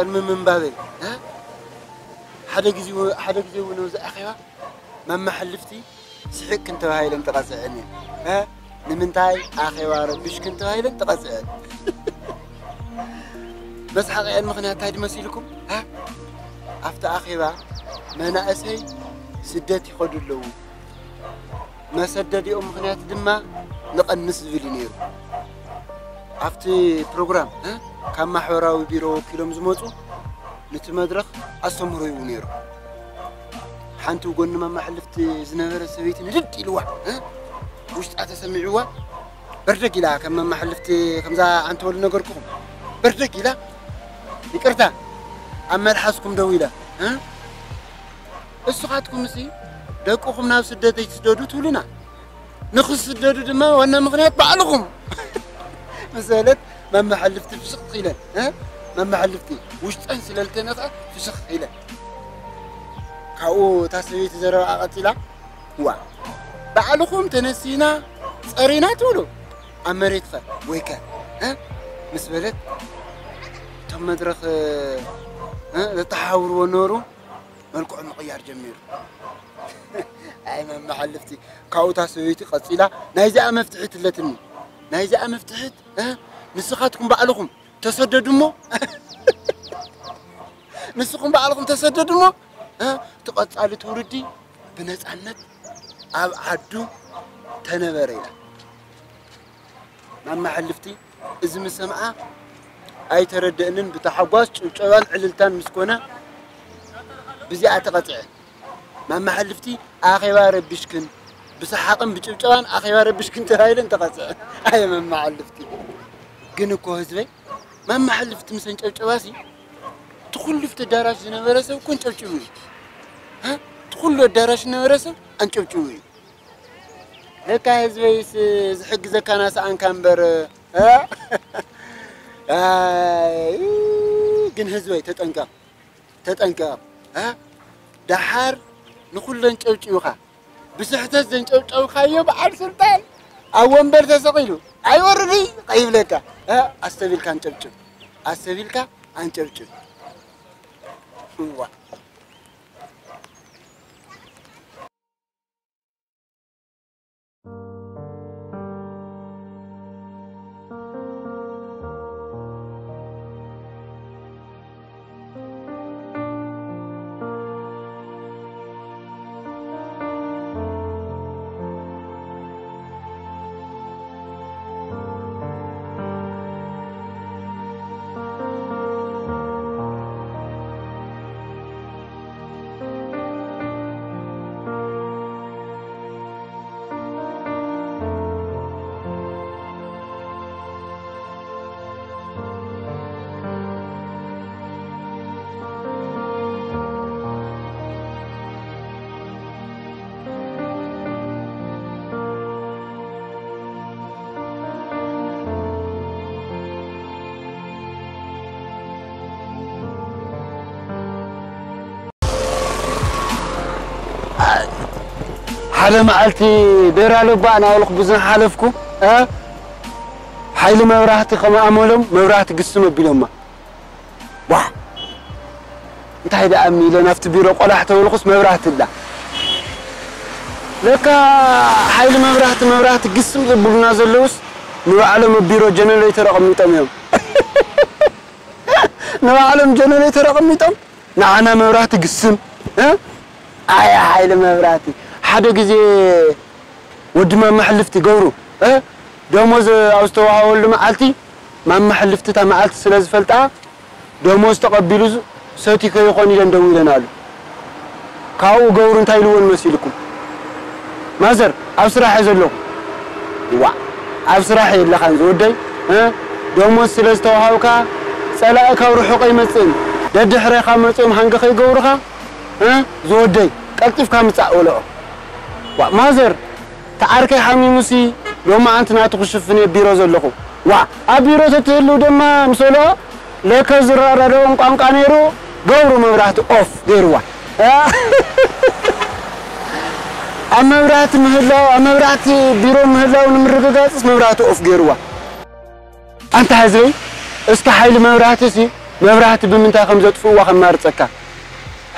أنا من بابل أنا حدا جزي أنا جزي ونوز أنا ما ما أنا سحك أنت أنا لم تقصعني أنا نمن تاي أنا وارد بيش كنت هاي لم تقصعني بس حق عين مخنا تاج مسيلكم ها أفتى أخي با ما أنا أسي سدتي خد اللو ما سدتي أم مخنا تدمى نقنس فيلينيرو ኣብቲ ፕሮግራም ካብ ማሕበራዊ ቢሮ ወኪሎም ዝመፁ ነቲ መድረኽ ኣስተምህሮ እዩ ነይሩ ሓንቲ ጎኒ መማሕልፍቲ ዝነበረ ሰበይቲ ንድድ ኢልዋ ውሽጣ ተሰሚዕዋ በርደግ ኢላ ከም መማሕልፍቲ ከምዛ ኣንተወሉ ነገርኩኹም በርደግ ኢላ ይቅርታ ኣብ መልሓስኩም ደው ኢላ እስኻትኩም እሲ ደቅኹም ናብ ስደት ኣይትስደዱ ትብሉና ንክስደዱ ድማ ዋና ምክንያት ባዕልኹም مسالات ما ما حلفت فسخ قيلا ها ما ما حلفتي واش تنس لالتنا فسخ قيلا كاو تاسوي تزرع قتيلا وا بعلكم تنسينا صرينا تولو امريت خ ويكا ها مسبلت تم مدرخ ها التحاور ونورو ملكوع مقيار جميل اي ما حلفتي كاو تاسوي قصيله نايزا مفتحت لتني نايزا مفتحت ها نسخاتكم بعلكم تسددوا مو نسخكم بعلكم تسددوا مو ها تقطعلي توردي بنصانت اب عدو تنبريلا ما حلفتي اذا مسمعا اي تردئنن بتحواس تشوال عللتان مسكونه بزي اعتقطع ما حلفتي اخي بارب بشكن بسحاطم بجبجان اخي ربش كنت هايل انت قصا اي من ما علفتي كن اكو حزبي ما ما حلفت مسن جبجواسي تخلفت دراش نبرسو كون جبجوي ها تخل له دراش نبرسو ان جبجوي لك حزبي زحق زكا ناس ان كانبر ها اي كن حزبي تطنقا تطنقا ها دحار نخل له ان جبجوي ብስሕተት ዘንጨብጨብካዮ በዓል ስልጣን ኣብ ወንበር ተሰቂሉ ኣይወርድ ከይብለካ ኣስተቢልካ አንጨብጭብ ኣስተቢልካ አንጨብጭብ ዋ حالا معلتی درالو با ناول خبزن حلف کو، آه حالا موراحتی خم عملم موراحتی قسم بیلم ما، وا انت هیدا آمیل نفت بیرو قلحت ول خس موراحت دا، لکا حالا موراحت موراحت قسم بر نازلوس نو عالم بیرو جنریتر رقم میتمیم، نو عالم جنریتر رقم میتم نه آنها موراحت قسم، آه عایا حالا موراحتی ሓደ ግዜ ወዲ ማማሕልፍቲ ገብሩ ደሞዝ ኣብ ዝተዋሃበሉ መዓልቲ ማማሕልፍቲ እታ መዓልቲ ስለ ዝፈልጣ ደሞዝ ተቐቢሉ ሰቲኮ ይኾን ኢለን ደው ኢለን ኣሉ ካብኡ ገብሩ እንታይ ኢልዎን መሲልኩም ማዘር ኣብ ስራሕ እየ ዘለኹ ዋ ኣብ ስራሕ የለኻን ዝወደይ ደሞዝ ስለ ዝተዋሃብካ ፀላእ ካብ ርሑቕ ኣይመፅእን ደድሕረኻ መፅኦም ሃንገ ከይገብሩኻ ዝወደይ ቀልጢፍካ ምፃእ ወልዖ وا مازر تعركي حامي موسي يوم أنت ناتو شفني بيروز اللقو وا أبيروز تهلو دما مسولو لك زرارة دون قام قانيرو دورو مبرات أوف ديروا أما برات مهلو أما برات بيرو مهلو نمرق قاسس مبرات أوف ديروا أنت هزي استحيل مبرات سي مبرات بمنتا خمزة فوق وخمار تسكا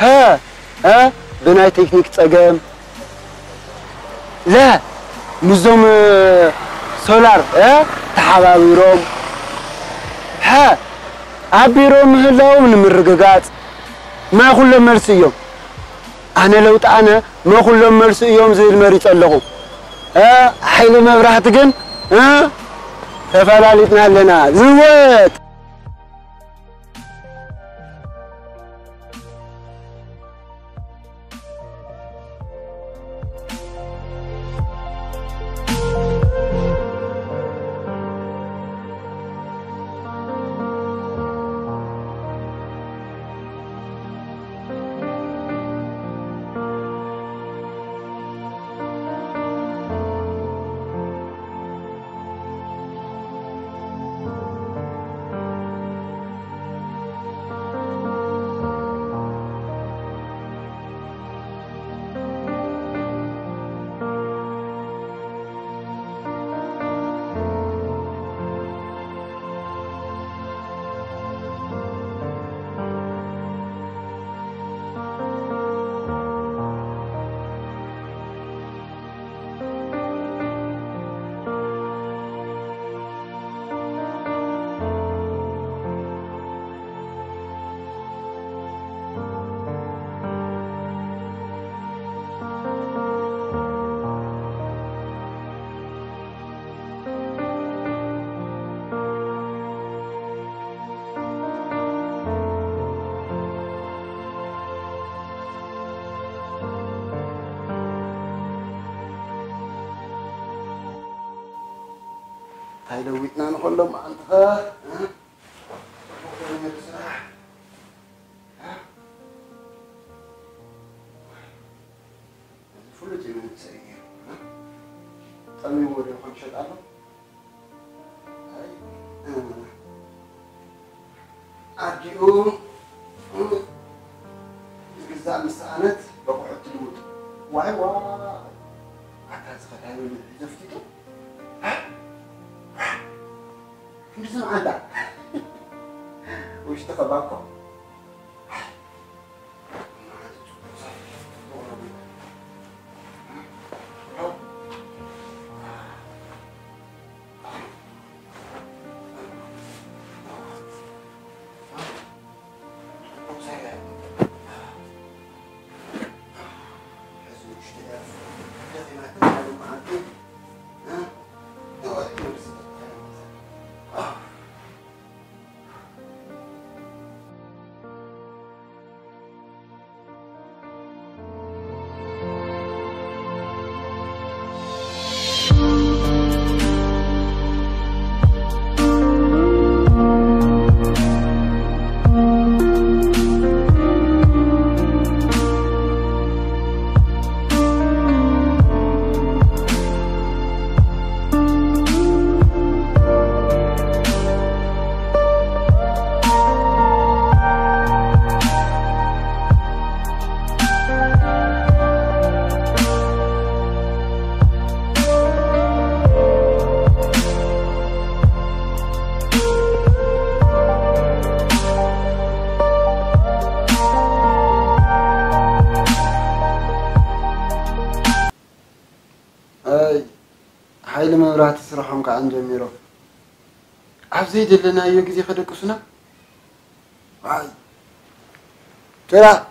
ها ها بناي تكنيك تسقام لا مزوم سولار اه تحبابيروم ها أبيروم هلاوم نمرققات ما مرسي يوم أنا لو تأنا ما مرسي يوم زي المريت لهم ها حيل برحت جن ها تفعل عليتنا لنا زوات لوتنا نقول لهم أنت طمي ولي خمسة الأرض هاي أنا أرجعوا 무슨하다 우시다가 맞고 Okay. ልዕሊ መብራህቲ ስርሖም ከዓ ጀሚሮም ኣብ ዘይደለናዮ ግዜ ከደቅሱና ጥራእ